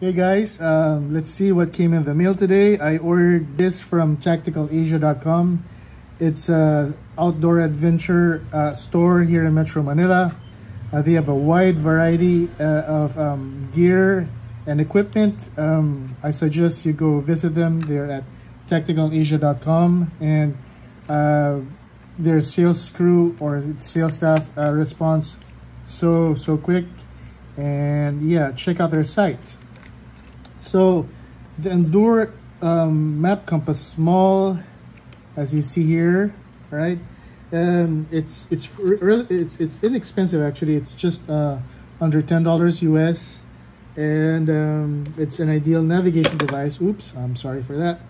Hey guys, um, let's see what came in the mail today. I ordered this from tacticalasia.com. It's a outdoor adventure uh, store here in Metro Manila. Uh, they have a wide variety uh, of um, gear and equipment. Um, I suggest you go visit them. They're at tacticalasia.com and uh, their sales crew or sales staff uh, response so so quick and yeah check out their site so the NDuR um, map compass small as you see here right? And it's it's it's it's inexpensive actually. It's just uh, under ten dollars us and um, it's an ideal navigation device. Oops i'm sorry for that.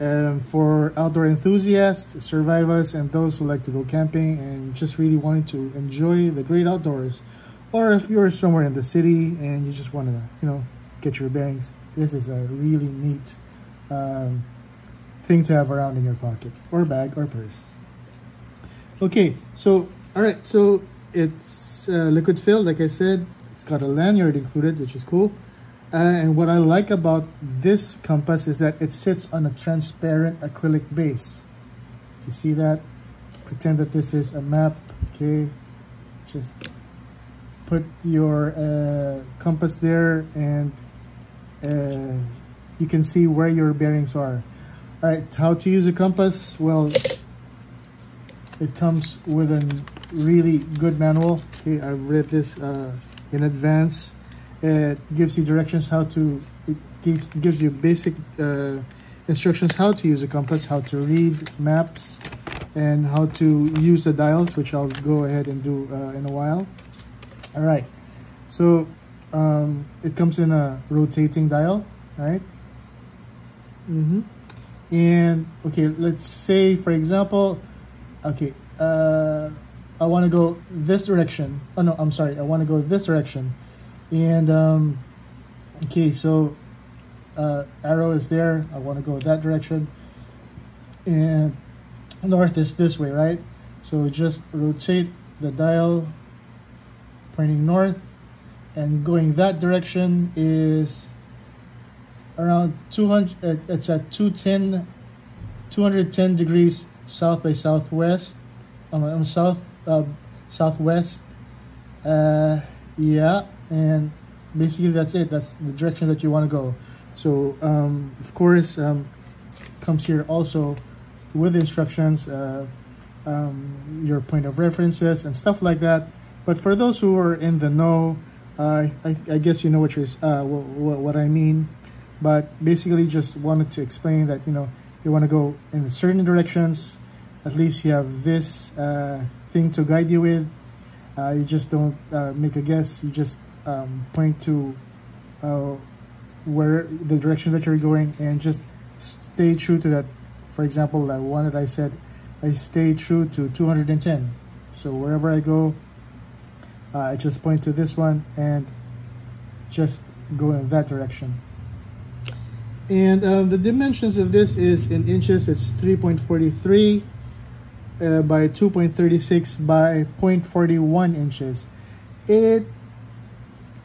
Um, for outdoor enthusiasts survivors and those who like to go camping and just really wanting to enjoy the great outdoors. Or if you're somewhere in the city and you just want to you know get your bearings this is a really neat um, thing to have around in your pocket or bag or purse. Okay so all right so it's uh, liquid filled like i said. It's got a lanyard included which is cool. Uh, and what i like about this compass is that it sits on a transparent acrylic base. If you see that pretend that this is a map okay? Just put your uh, compass there and uh, you can see where your bearings are. All right, how to use a compass? Well, it comes with a really good manual. Okay, I've read this uh, in advance. It gives you directions how to, it gives, gives you basic uh, instructions how to use a compass, how to read maps, and how to use the dials, which I'll go ahead and do uh, in a while all right so um, it comes in a rotating dial right? Mm -hmm. and okay let's say for example okay uh, I want to go this direction. Oh no I'm sorry I want to go this direction. And um, okay so uh, arrow is there I want to go that direction. And north is this way right? So just rotate the dial pointing north and going that direction is around 200 it's at 210 210 degrees south by southwest um, um south uh, southwest uh, yeah and basically that's it. That's the direction that you want to go. So um, of course um, comes here also with instructions uh, um, your point of references and stuff like that. But for those who are in the know, I, I guess you know what you're uh, what, what I mean. But basically, just wanted to explain that you know you want to go in certain directions. At least you have this uh, thing to guide you with. Uh, you just don't uh, make a guess. You just um, point to uh, where the direction that you're going and just stay true to that. For example, that one that I said, I stay true to 210. So wherever I go, uh, I just point to this one and just go in that direction. And um, the dimensions of this is in inches, it's 3.43 uh, by 2.36 by 0.41 inches. It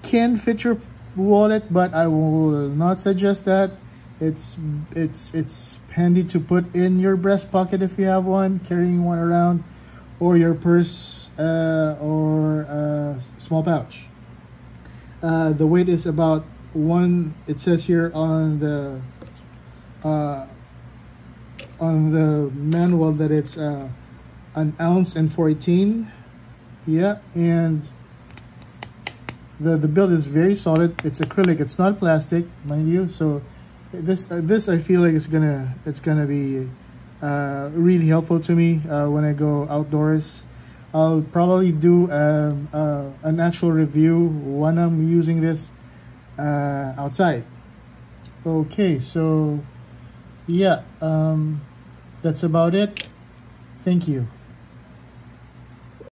can fit your wallet, but I will not suggest that. It's it's it's handy to put in your breast pocket if you have one, carrying one around or your purse uh, or small pouch. Uh, the weight is about one, it says here on the uh, on the manual that it's uh, an ounce and 14. Yeah, and the, the build is very solid. It's acrylic, it's not plastic, mind you. So this uh, this I feel like it's gonna it's gonna be uh, really helpful to me uh, when I go outdoors. I'll probably do a, a, an actual review when I'm using this uh, outside. Okay, so yeah, um, that's about it. Thank you.